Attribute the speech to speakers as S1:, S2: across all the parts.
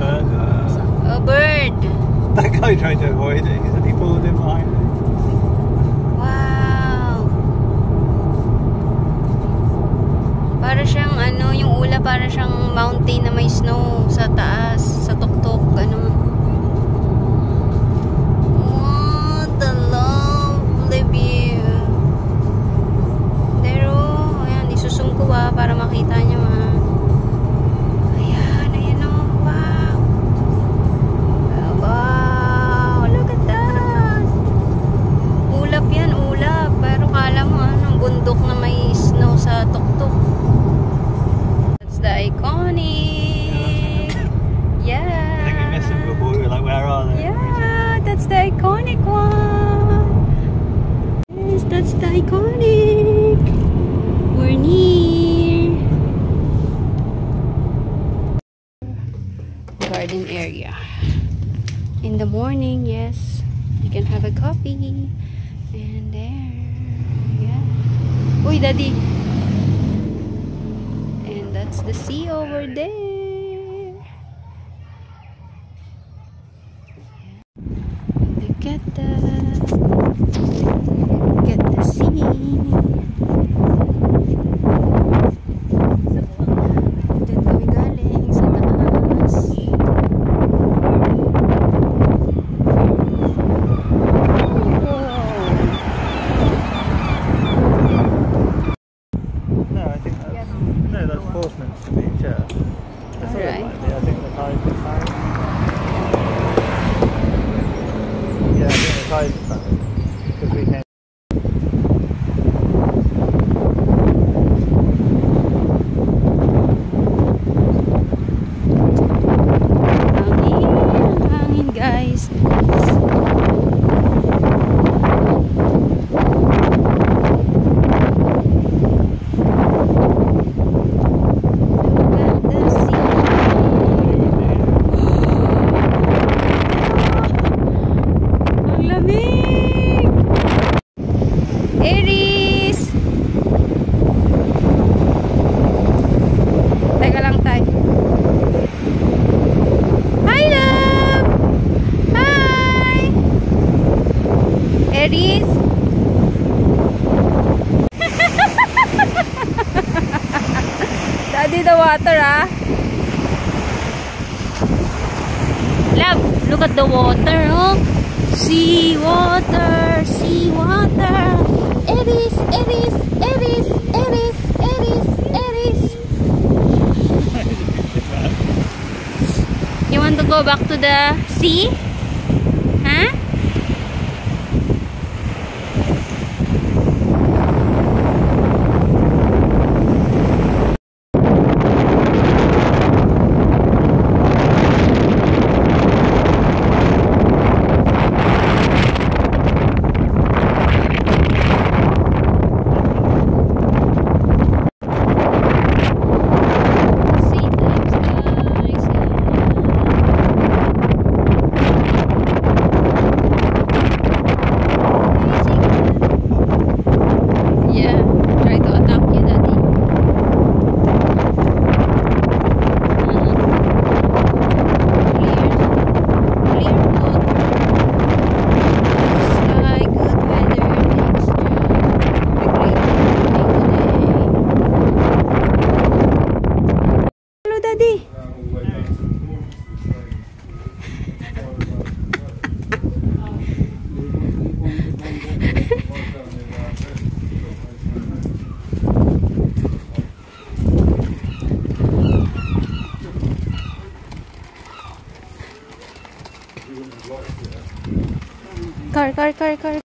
S1: at that.
S2: Uh,
S1: A bird.
S2: that guy tried to avoid it. He pulled in behind it.
S1: Wow. Para siyang ano, yung ula para siyang mountain na may snow sa taas, iconic.
S2: We're
S1: near. Garden area. In the morning, yes, you can have a coffee. And there, yeah. Uy, daddy. And that's the sea over there.
S2: slightly. I think they're is fine. Yeah, I think the tide.
S1: fine. Lamig! Aries! Teka lang tayo. Hi, love! Hi! Aries? Daddy the water, ah. Love, look at the water, oh. Sea water, sea water. Aries, Aries, Aries, Aries, Aries, Aries. You want to go back to the sea? 帰れ帰れ帰れ帰れ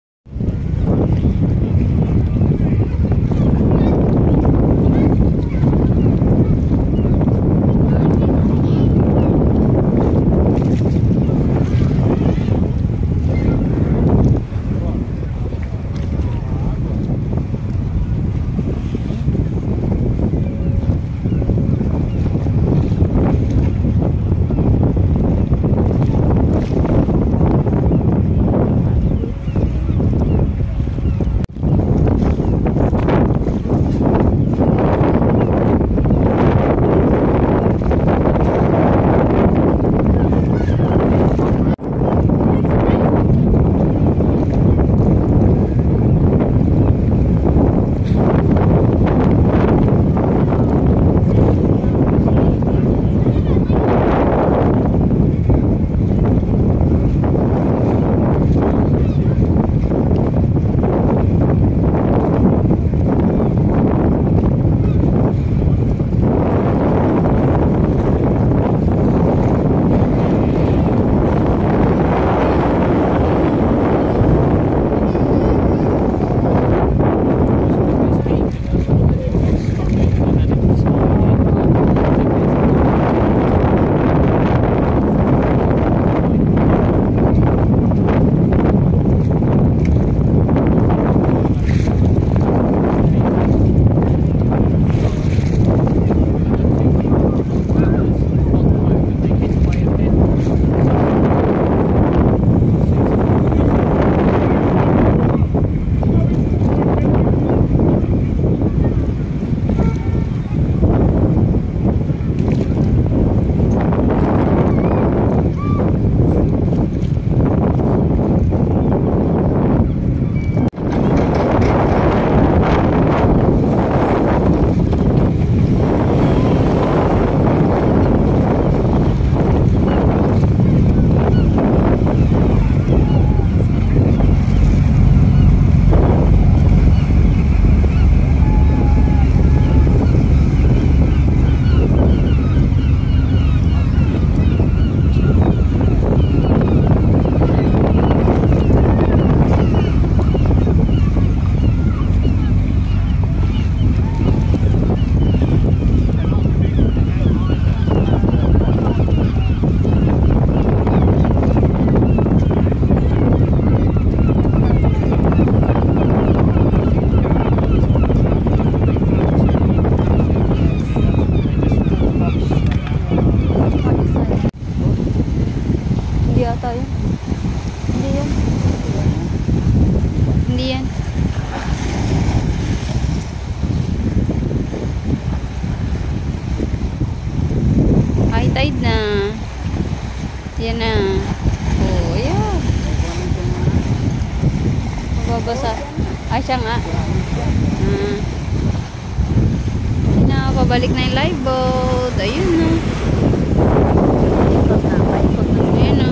S1: Ayun na, yung live boat. Ayun na. Ayun na.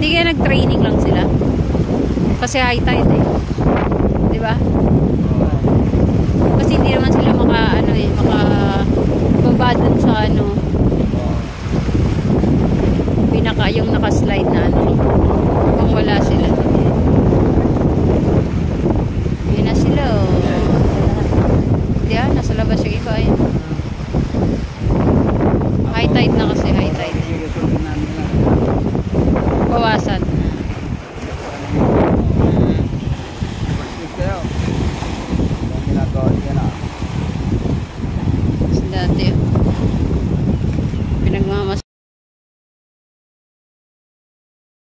S1: Hindi kaya nag-training lang sila. Kasi high tide eh. Di ba? Kasi hindi naman sila maka ano eh, maka baba dun sa ano pinaka yung naka-slide na ano. Kung wala sila. Yun na sila oh. Diyan, nasa labas yung iba eh. High tide na kasi, high